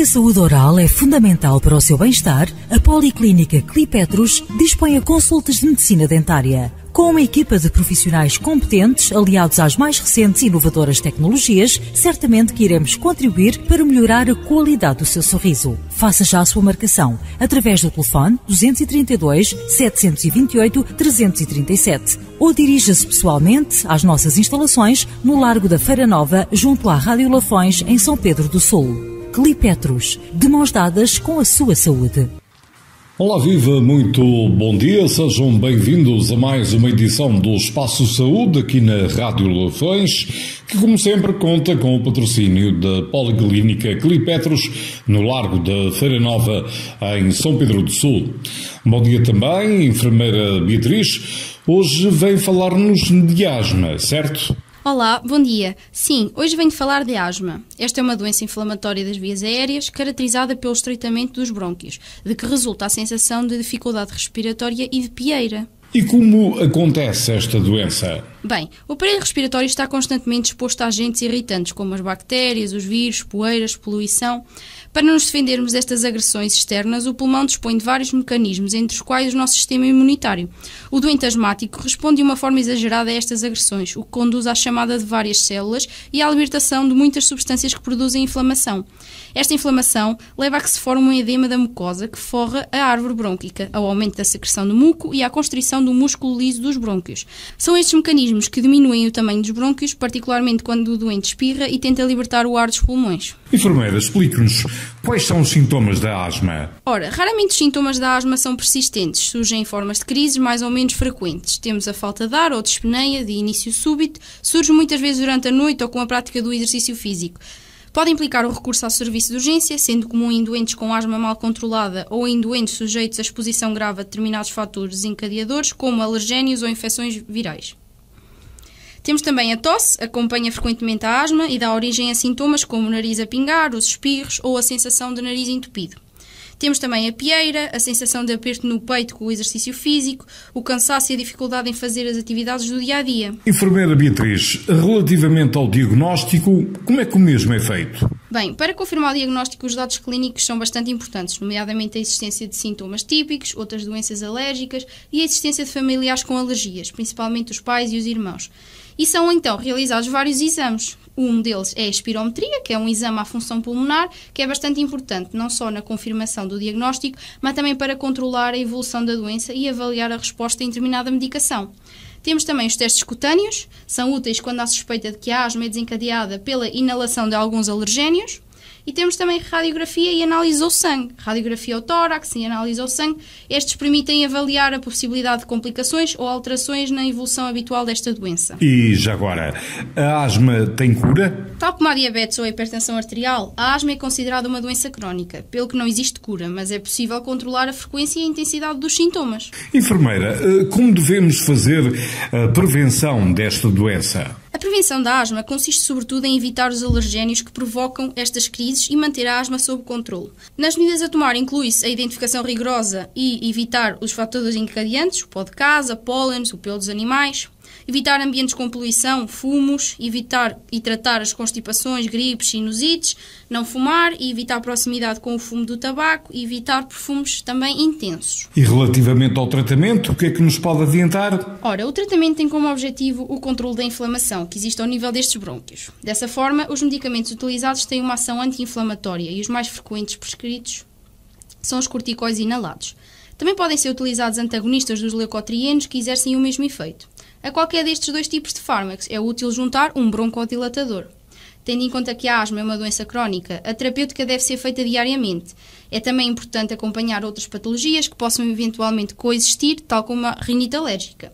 A saúde oral é fundamental para o seu bem-estar, a Policlínica Clipetros dispõe a consultas de medicina dentária. Com uma equipa de profissionais competentes, aliados às mais recentes e inovadoras tecnologias, certamente que iremos contribuir para melhorar a qualidade do seu sorriso. Faça já a sua marcação através do telefone 232 728 337 ou dirija-se pessoalmente às nossas instalações no Largo da Feira Nova, junto à Rádio Lafões, em São Pedro do Sul. Clipetros, de mãos dadas com a sua saúde. Olá, viva, muito bom dia, sejam bem-vindos a mais uma edição do Espaço Saúde aqui na Rádio Lafões, que como sempre conta com o patrocínio da Policlínica Clipetros no Largo da Feira Nova em São Pedro do Sul. Bom dia também, enfermeira Beatriz, hoje vem falar-nos de asma, certo? Olá, bom dia. Sim, hoje venho falar de asma. Esta é uma doença inflamatória das vias aéreas caracterizada pelo estreitamento dos brônquios, de que resulta a sensação de dificuldade respiratória e de pieira. E como acontece esta doença? Bem, o aparelho respiratório está constantemente exposto a agentes irritantes, como as bactérias, os vírus, poeiras, poluição. Para nos defendermos destas agressões externas, o pulmão dispõe de vários mecanismos, entre os quais o nosso sistema imunitário. O doente asmático responde de uma forma exagerada a estas agressões, o que conduz à chamada de várias células e à libertação de muitas substâncias que produzem inflamação. Esta inflamação leva a que se forme um edema da mucosa que forra a árvore brônquica, ao aumento da secreção do muco e à constrição do músculo liso dos brônquios. São estes mecanismos que diminuem o tamanho dos brônquios, particularmente quando o doente espirra e tenta libertar o ar dos pulmões. Enfermeira, explique-nos quais são os sintomas da asma. Ora, raramente os sintomas da asma são persistentes, surgem em formas de crises mais ou menos frequentes. Temos a falta de ar ou de espneia de início súbito, surge muitas vezes durante a noite ou com a prática do exercício físico. Pode implicar o recurso ao serviço de urgência, sendo comum em doentes com asma mal controlada ou em doentes sujeitos à exposição grave a determinados fatores desencadeadores, como alergénios ou infecções virais. Temos também a tosse, acompanha frequentemente a asma e dá origem a sintomas como o nariz a pingar, os espirros ou a sensação de nariz entupido. Temos também a pieira, a sensação de aperto no peito com o exercício físico, o cansaço e a dificuldade em fazer as atividades do dia a dia. Enfermeira Beatriz, relativamente ao diagnóstico, como é que o mesmo é feito? Bem, para confirmar o diagnóstico, os dados clínicos são bastante importantes, nomeadamente a existência de sintomas típicos, outras doenças alérgicas e a existência de familiares com alergias, principalmente os pais e os irmãos. E são então realizados vários exames. Um deles é a espirometria, que é um exame à função pulmonar, que é bastante importante não só na confirmação do diagnóstico, mas também para controlar a evolução da doença e avaliar a resposta em determinada medicação. Temos também os testes cutâneos, são úteis quando há suspeita de que a asma é desencadeada pela inalação de alguns alergénios. E temos também radiografia e análise ao sangue. Radiografia ao tórax e análise ao sangue. Estes permitem avaliar a possibilidade de complicações ou alterações na evolução habitual desta doença. E já agora, a asma tem cura? Tal como a diabetes ou a hipertensão arterial, a asma é considerada uma doença crónica, pelo que não existe cura, mas é possível controlar a frequência e a intensidade dos sintomas. Enfermeira, eh, como devemos fazer a prevenção desta doença? A prevenção da asma consiste sobretudo em evitar os alergénios que provocam estas crises e manter a asma sob controle. Nas medidas a tomar inclui-se a identificação rigorosa e evitar os fatores encadeantes, o pó de casa, pólenes, o pelo dos animais, evitar ambientes com poluição, fumos, evitar e tratar as constipações, gripes, sinusites, não fumar e evitar proximidade com o fumo do tabaco e evitar perfumes também intensos. E relativamente ao tratamento, o que é que nos pode adiantar? Ora, o tratamento tem como objetivo o controle da inflamação que existe ao nível destes brônquios. Dessa forma, os medicamentos utilizados têm uma ação anti-inflamatória e os mais frequentes prescritos são os corticóides inalados. Também podem ser utilizados antagonistas dos leucotrienos que exercem o mesmo efeito. A qualquer destes dois tipos de fármacos é útil juntar um broncodilatador. Tendo em conta que a asma é uma doença crónica, a terapêutica deve ser feita diariamente. É também importante acompanhar outras patologias que possam eventualmente coexistir, tal como a rinite alérgica.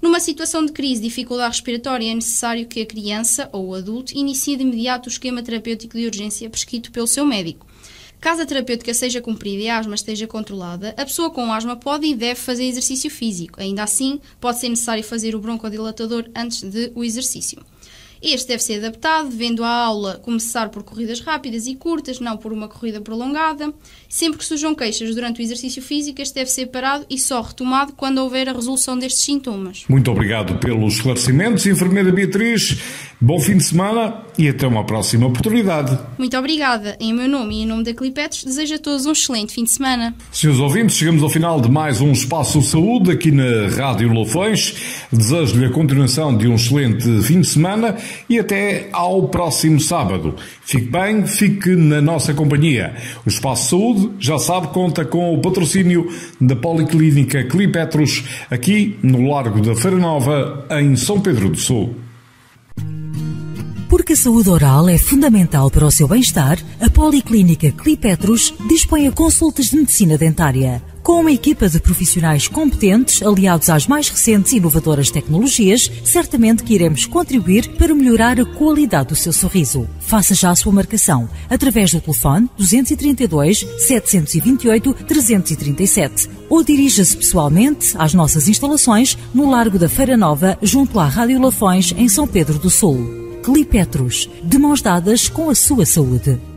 Numa situação de crise de dificuldade respiratória, é necessário que a criança ou o adulto inicie de imediato o esquema terapêutico de urgência prescrito pelo seu médico. Caso a terapêutica seja cumprida e a asma esteja controlada, a pessoa com asma pode e deve fazer exercício físico. Ainda assim, pode ser necessário fazer o broncodilatador antes de o exercício. Este deve ser adaptado, devendo a aula começar por corridas rápidas e curtas, não por uma corrida prolongada. Sempre que surjam queixas durante o exercício físico, este deve ser parado e só retomado quando houver a resolução destes sintomas. Muito obrigado pelos esclarecimentos, enfermeira Beatriz. Bom fim de semana e até uma próxima oportunidade. Muito obrigada. Em meu nome e em nome da Clipetos, desejo a todos um excelente fim de semana. Senhores ouvintes, chegamos ao final de mais um Espaço Saúde aqui na Rádio Lofões. Desejo-lhe a continuação de um excelente fim de semana e até ao próximo sábado. Fique bem, fique na nossa companhia. O Espaço Saúde, já sabe, conta com o patrocínio da Policlínica Clipetros, aqui no Largo da Feira Nova, em São Pedro do Sul. Porque a saúde oral é fundamental para o seu bem-estar, a Policlínica Clipetros dispõe a consultas de medicina dentária. Com uma equipa de profissionais competentes, aliados às mais recentes e inovadoras tecnologias, certamente que iremos contribuir para melhorar a qualidade do seu sorriso. Faça já a sua marcação através do telefone 232 728 337 ou dirija-se pessoalmente às nossas instalações no Largo da Feira Nova, junto à Rádio Lafões, em São Pedro do Sul. Clipetros, de mãos dadas com a sua saúde.